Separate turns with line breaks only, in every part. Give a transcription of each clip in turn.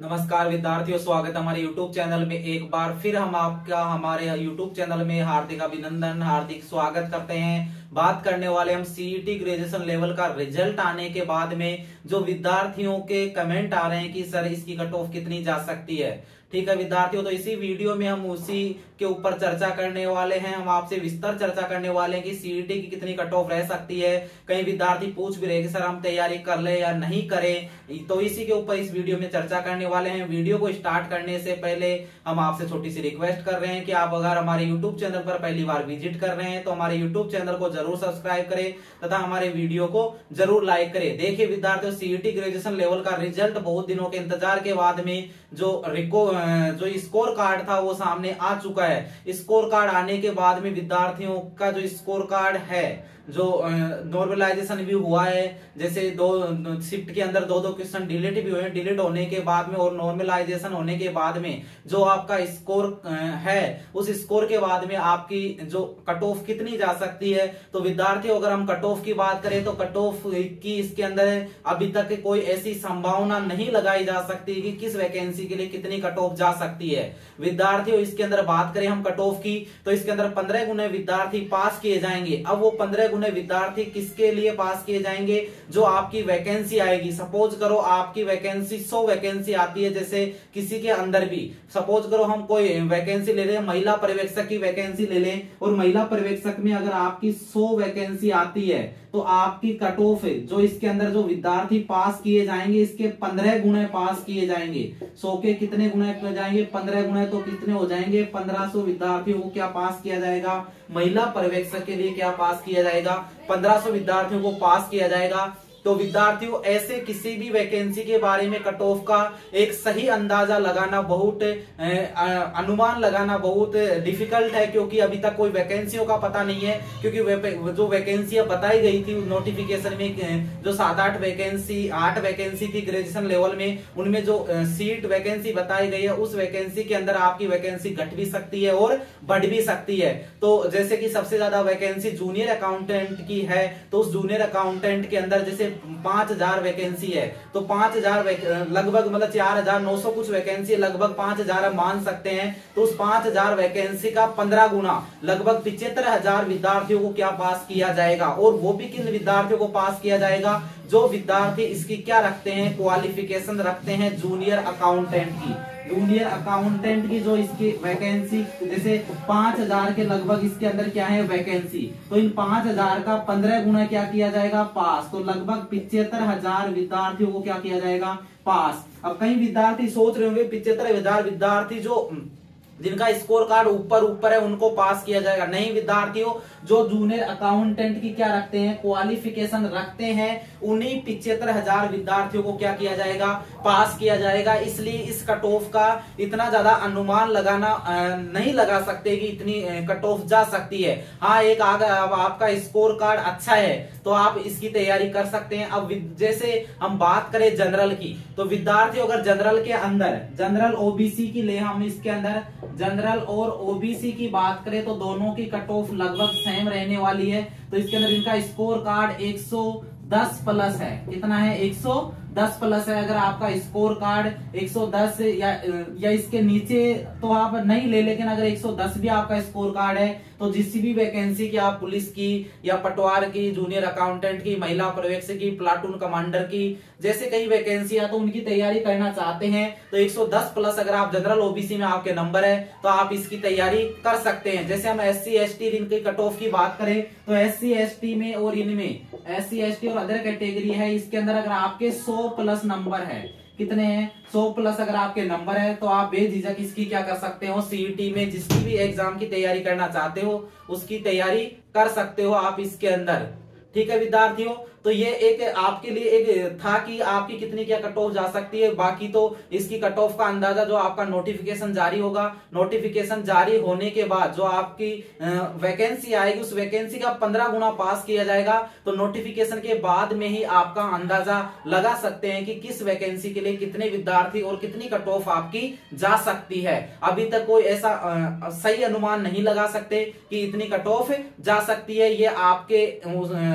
नमस्कार विद्यार्थियों, स्वागत हमारे YouTube चैनल में एक बार फिर हम आपका, हमारे YouTube चैनल में हार्दिक अभिनंदन, हार्दिक स्वागत करते हैं। बात करने वाले हम सीईटी ग्रेजुएशन लेवल का रिज़ल्ट आने के बाद में जो विद्यार्थियों के कमेंट आ रहे हैं कि, सर, इसकी कट ऑफ़ कितनी जा सकती है? ठीक है, विद्यार्थियों तो इसी वीडियो में हम उसी के ऊपर चर्चा करने वाले हैं। हम आपसे विस्तार चर्चा करने वाले हैं कि सीईटी की कितनी कट ऑफ़ रह सकती है। कई विद्यार्थी पूछ भी रहे कि, सर, हम तैयारी कर ले या नहीं करें? तो इसी के ऊपर इस वीडियो में चर्चा करने वाले हैं। वीडियो को स्टार्ट करने से पहले हम आपसे छोटी सी रिक्वेस्ट कर रहे हैं कि आप अगर हमारे यूट्यूब चैनल पर पहली बार विज़िट कर रहे हैं तो हमारे यूट्यूब चैनल को ज़रूर सब्सक्राइब करें तथा हमारे वीडियो को ज़रूर लाइक करें। देखिए, विद्यार्थियों सीईटी ग्रेजुएशन लेवल का रिज़ल्ट बहुत दिनों के इंतज़ार के बाद में जो रिको जो स्कोर कार्ड था वो सामने आ चुका है। स्कोर कार्ड आने के बाद में विद्यार्थियों का जो स्कोर कार्ड है जो नॉर्मलाइजेशन भी हुआ है, जैसे दो शिफ्ट के अंदर दो दो क्वेश्चन डिलीट भी हुए हैं डिलीट होने के बाद में और नॉर्मलाइजेशन होने के बाद में जो आपका स्कोर है, उस स्कोर के बाद में आपकी जो कट ऑफ़ कितनी जा सकती है तो विद्यार्थी अगर हम कट ऑफ़ की बात करें तो कट ऑफ़ की इसके अंदर अभी तक कोई ऐसी संभावना नहीं लगाई जा सकती कि किस वैकेंसी के लिए कितनी कट ऑफ़ जा सकती है। विद्यार्थियों, इसके अंदर बात करें हम कट ऑफ़ की तो इसके अंदर पंद्रह गुने विद्यार्थी पास किए जाएँगे। अब वो पंद्रह गुने विद्यार्थी किसके लिए पास किए जाएँगे? जो आपकी वैकेंसी आएगी। सपोज़ करो आपकी वैकेंसी, सौ वैकेंसी आती है जैसे किसी के अंदर भी। सपोज़ करो हम कोई वैकेंसी ले रहे हैं, महिला पर्यवेक्षक की वैकेंसी ले लें और महिला पर्यवेक्षक में अगर आपकी सौ वैकेंसी आती है तो आपकी कट ऑफ़ जो इसके अंदर जो विद्यार्थी पास किए जाएँगे, इसके पंद्रह गुणे पास किए जाएँगे। सौ के कितने गुणे जाएँगे? पंद्रह गुणे तो कितने हो जाएँगे? पंद्रह सौ विद्यार्थियों को क्या पास किया जाएगा? महिला पर्यवेक्षक के लिए क्या पास किया जाएगा? पंद्रह सौ विद्यार्थियों को पास किया जाएगा। तो विद्यार्थियों, ऐसे किसी भी वैकेंसी के बारे में कट ऑफ़ का एक सही अंदाज़ा लगाना बहुत अनुमान लगाना बहुत डिफ़िकल्ट है, क्योंकि अभी तक कोई वैकेंसियों का पता नहीं है। क्योंकि जो वैकेंसी बताई गई थी नोटिफिकेशन में जो सात आठ वैकेंसी आठ वैकेंसी थी ग्रेजुएशन लेवल में, उनमें जो सीट वैकेंसी बताई गई है, उस वैकेंसी के अंदर आपकी वैकेंसी घट भी सकती है और बढ़ भी सकती है। तो जैसे कि सबसे ज़्यादा वैकेंसी जूनियर अकाउंटेंट की है तो उस जूनियर अकाउंटेंट के अंदर जैसे पाँच हज़ार वैकेंसी है। तो पाँच हज़ार लगभग मतलब चार हज़ार नौ सौ कुछ वैकेंसी लगभग पाँच हज़ार हम मान सकते हैं। तो उस पाँच हज़ार वैकेंसी का पंद्रह गुना, लगभग पिछहत्तर हज़ार विद्यार्थियों को क्या पास किया जाएगा? और वो भी किन विद्यार्थियों को पास किया जाएगा? जो विद्यार्थी इसकी क्या रखते हैं? क्वालिफिकेशन रखते हैं जूनियर अकाउंटेंट की। जूनियर अकाउंटेंट की जो इसकी वैकेंसी जैसे पाँच हज़ार के लगभग इसके अंदर क्या है वैकेंसी तो इन पाँच हज़ार का पंद्रह गुना क्या किया जाएगा? पास तो लगभग पिछहत्तर हज़ार विद्यार्थियों को क्या किया जाएगा? पास अब कई विद्यार्थी सोच रहे होंगे पिछहत्तर हज़ार विद्यार्थी जो जिनका स्कोर कार्ड ऊपर ऊपर है, उनको पास किया जाएगा। नहीं, विद्यार्थियों, जो जूनियर अकाउंटेंट की क्या रखते हैं क्वालिफिकेशन रखते हैं, उन्हीं पिछहत्तर हज़ार विद्यार्थियों को क्या किया जाएगा? पास किया जाएगा। इसलिए इस कट ऑफ़ का इतना ज़्यादा अनुमान लगाना नहीं लगा सकते कि इतनी कट ऑफ़ जा सकती है। हाँ एक आगे, अब आपका स्कोर कार्ड अच्छा है तो आप इसकी तैयारी कर सकते हैं। अब जैसे हम बात करें जनरल की तो विद्यार्थी अगर जनरल के अंदर जनरल ओबीसी की ले हम इसके अंदर जनरल और ओबीसी की बात करें तो दोनों की कट ऑफ़ लगभग सेम रहने वाली है। तो इसके अंदर इनका स्कोर कार्ड 110 प्लस है। कितना है? 110 प्लस है। अगर आपका स्कोर कार्ड 110 या या इसके नीचे तो आप नहीं ले, लेकिन अगर 110 भी आपका स्कोर कार्ड है तो जिस भी वैकेंसी की, आप पुलिस की, या पटवार की, जूनियर अकाउंटेंट की, महिला प्रवेश की, प्लाटून कमांडर की, जैसे कई वैकेंसी है तो उनकी तैयारी करना चाहते हैं तो 110 प्लस अगर आप जनरल ओबीसी में आपके नंबर है तो आप इसकी तैयारी कर सकते हैं। जैसे हम एस सी एस इनके कट ऑफ़ की बात करें तो एस सी में और इनमें एस सी और अदर कैटेगरी है, इसके अंदर अगर आपके 100 प्लस नंबर है, कितने हैं? सौ प्लस अगर आपके नंबर है तो आप बेझिझक इसकी क्या कर सकते हो सीईटी में जिसकी भी एग्ज़ाम की तैयारी करना चाहते हो, उसकी तैयारी कर सकते हो आप इसके अंदर। ठीक है, विद्यार्थियों? तो ये एक आपके लिए एक था कि आपकी कितनी क्या कट ऑफ़ जा सकती है। बाकी तो इसकी कट ऑफ़ का अंदाज़ा जो आपका नोटिफिकेशन जारी होगा। नोटिफिकेशन जारी होने के बाद जो आपकी वैकेंसी आएगी, उस वैकेंसी का पंद्रह गुना पास किया जाएगा। तो नोटिफिकेशन के बाद में ही आपका अंदाज़ा लगा सकते हैं कि किस वैकेंसी के लिए कितने विद्यार्थी और कितनी कट ऑफ़ आपकी जा सकती है। अभी तक कोई ऐसा सही अनुमान नहीं लगा सकते कि इतनी कट ऑफ़ जा सकती है। ये आपके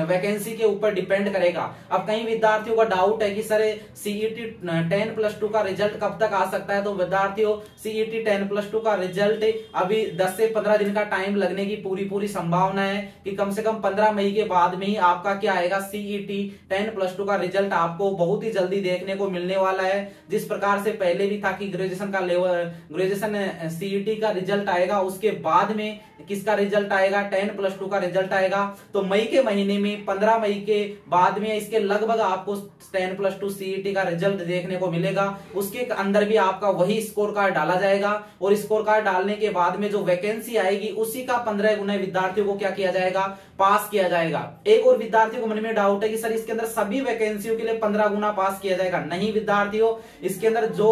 वैकेंसी के ऊपर डिपेंड डिपेंड करेगा। अब कई विद्यार्थियों का डाउट है कि sir CET ten plus two का रिज़ल्ट कब तक आ सकता है? तो विद्यार्थियों सीईटी टेन प्लस टू का रिज़ल्ट अभी दस से पंद्रह दिन का टाइम लगने की पूरी पूरी संभावना है कि कम से कम पंद्रह मई के बाद में ही आपका क्या आएगा? सीईटी टेन प्लस टू का रिज़ल्ट आपको बहुत ही जल्दी देखने को मिलने वाला है। जिस प्रकार से पहले भी था कि ग्रेजुएशन का लेवल ग्रेजुएशन सीईटी का रिज़ल्ट आएगा, उसके बाद में किसका रिज़ल्ट आएगा? टेन प्लस टू का रिज़ल्ट आएगा। तो मई के महीने में पंद्रह मई के बाद में इसके लगभग आपको टेन प्लस टू सीईटी का रिज़ल्ट देखने को मिलेगा। उसके अंदर भी आपका वही स्कोर कार्ड डाला जाएगा और स्कोर कार्ड डालने के बाद में जो वैकेंसी आएगी, उसी का पंद्रह गुना विद्यार्थियों को क्या किया जाएगा? पास किया जाएगा। एक और विद्यार्थियों को मन में डाउट है कि सर, इसके अंदर सभी वैकेंसियों के लिए पंद्रह गुना पास किया जाएगा। नहीं विद्यार्थियों, इसके अंदर जो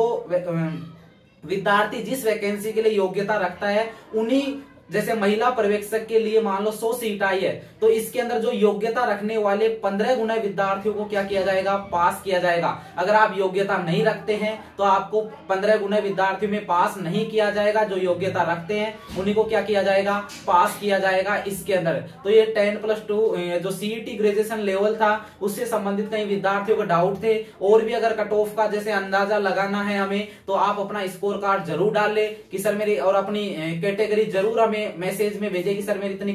विद्यार्थी जिस वैकेंसी के लिए योग्यता रखता है, उन्हीं जैसे महिला पर्यवेक्षक के लिए मान लो सौ सीट आई है तो इसके अंदर जो योग्यता रखने वाले पंद्रह गुना विद्यार्थियों को क्या किया जाएगा? पास किया जाएगा। अगर आप योग्यता नहीं रखते हैं तो आपको पंद्रह गुना विद्यार्थियों में पास नहीं किया जाएगा, जो योग्यता रखते हैं, उन्हीं को क्या किया जाएगा? पास किया जाएगा इसके अंदर। तो ये टेन प्लस टू जो सीईटी ग्रेजुएशन लेवल था, उससे संबंधित कई विद्यार्थियों को डाउट थे। और भी अगर कट ऑफ़ का जैसे अंदाज़ा लगाना है हमें तो आप अपना स्कोर कार्ड ज़रूर डाल ले कि सर मेरी और अपनी कैटेगरी ज़रूर हमें हमें मैसेज में भेजे कि सर, मेरे इतने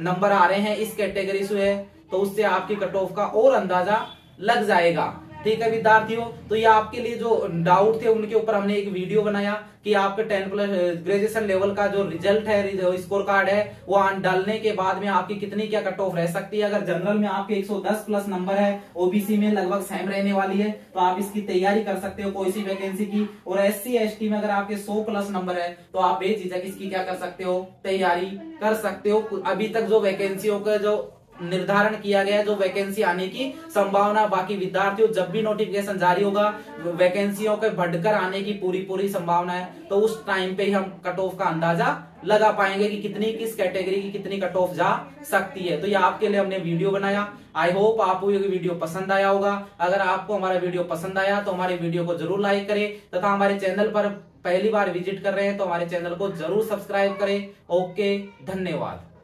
नंबर आ रहे हैं, इस कैटेगरी से तो उससे आपकी कट ऑफ़ का और अंदाज़ा लग जाएगा। ठीक है विद्यार्थियों तो ये आपके लिए जो डाउट थे, उनके ऊपर हमने एक वीडियो बनाया कि आपके टेन प्लस ग्रेजुएशन लेवल का जो रिज़ल्ट है स्कोर कार्ड है, वो डालने के बाद में आपकी कितनी क्या कट ऑफ़ रह सकती है? अगर जनरल में आपके 110 प्लस नंबर है ओबीसी में लगभग सेम रहने वाली है तो आप इसकी तैयारी कर सकते हो कोई सी वैकेंसी की। और एस सी में अगर आपके सौ प्लस नंबर है तो आप बेझिझक इसकी क्या कर सकते हो? तैयारी कर सकते हो। अभी तक जो वैकेंसियों का जो निर्धारण किया गया है जो वैकेंसी आने की संभावना बाकी विद्यार्थियों, जब भी नोटिफिकेशन जारी होगा वैकेंसियों के बढ़कर आने की पूरी पूरी संभावना है। तो उस टाइम पे ही हम कट ऑफ़ का अंदाज़ा लगा पाएँगे कि कितनी किस कैटेगरी की कितनी कट ऑफ़ जा सकती है। तो ये आपके लिए हमने वीडियो बनाया। आई होप आपको ये वीडियो पसंद आया होगा। अगर आपको हमारा वीडियो पसंद आया तो हमारे वीडियो को ज़रूर लाइक करें। तथा हमारे चैनल पर पहली बार विज़िट कर रहे हैं तो हमारे चैनल को ज़रूर सब्सक्राइब करें। ओके धन्यवाद।